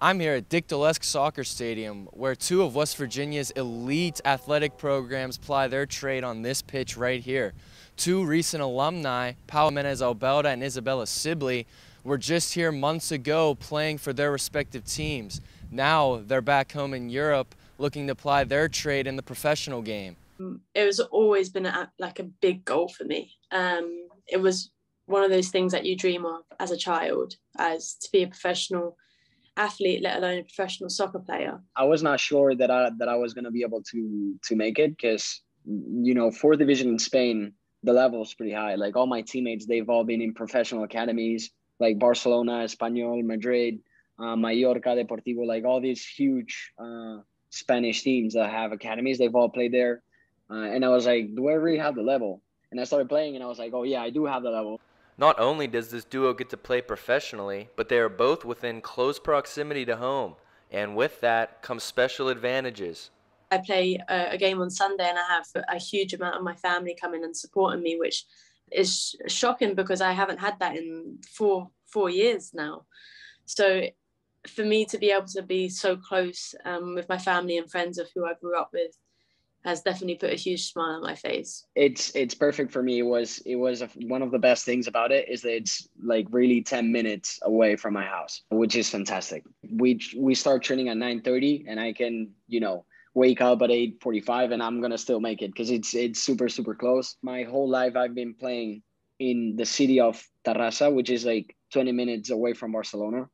I'm here at Dick Dlesk Soccer Stadium, where two of West Virginia's elite athletic programs ply their trade on this pitch right here. Two recent alumni, Pau Jimenez Albelda and Isabella Sibley, were just here months ago playing for their respective teams. Now they're back home in Europe looking to ply their trade in the professional game. It was always been a, like a big goal for me. Um, it was one of those things that you dream of as a child, as to be a professional athlete, let alone a professional soccer player. I was not sure that I that I was going to be able to to make it because you know fourth division in Spain the level is pretty high. Like all my teammates, they've all been in professional academies like Barcelona, Espanyol, Madrid, uh, Mallorca, Deportivo, like all these huge uh, Spanish teams that have academies. They've all played there, uh, and I was like, do I really have the level? And I started playing, and I was like, oh yeah, I do have the level. Not only does this duo get to play professionally, but they are both within close proximity to home, and with that comes special advantages. I play a, game on Sunday and I have a huge amount of my family coming and supporting me, which is shocking because I haven't had that in four four years now. So for me to be able to be so close um, with my family and friends of who I grew up with has definitely put a huge smile on my face. It's it's perfect for me. It was it was a, one of the best things about it is that it's like really 10 minutes away from my house, which is fantastic. We we start training at 9:30 and I can, you know, wake up at 8:45 and I'm to still make it cuz it's it's super super close. My whole life I've been playing in the city of Terrassa, which is like 20 minutes away from Barcelona.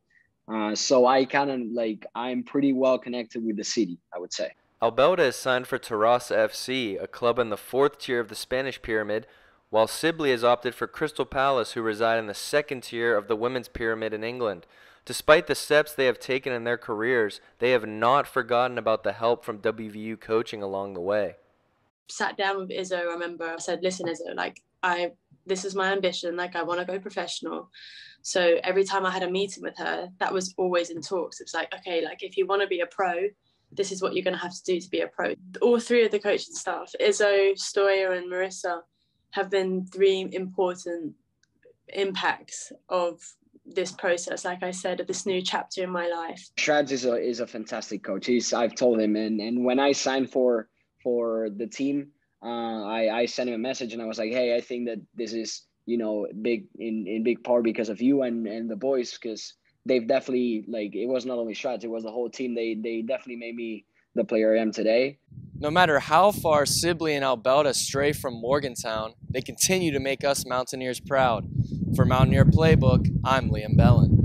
Uh, so I kind of like I'm pretty well connected with the city, I would say. Albelda is signed for Terrassa FC, a club in the fourth tier of the Spanish pyramid, while Sibley has opted for Crystal Palace, who reside in the second tier of the women's pyramid in England. Despite the steps they have taken in their careers, they have not forgotten about the help from WVU coaching along the way. Sat down with Izzo, I remember I said, listen, Izzo, like I this is my ambition, like I want to go professional. So every time I had a meeting with her, that was always in talks. It was like, okay, like if you want to be a pro, this is what you're going to have to do to be a pro. All three of the coaching staff, Izzo, Stoya, and Marissa, have been three important impacts of this process, like I said, of this new chapter in my life. Shreds is a is a fantastic coach. He's I've told him, and and when I signed for for the team, uh, I I sent him a message and I was like, hey, I think that this is you know big in in big part because of you and and the boys because they've definitely like it was not only shots, it was the whole team. They they definitely made me the player I am today. No matter how far Sibley and Albelda stray from Morgantown, they continue to make us Mountaineers proud. For Mountaineer Playbook, I'm Liam Belan.